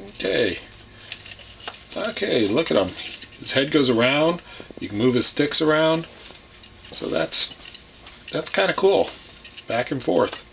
Okay. Okay, look at him. His head goes around. You can move his sticks around. So that's that's kind of cool. Back and forth.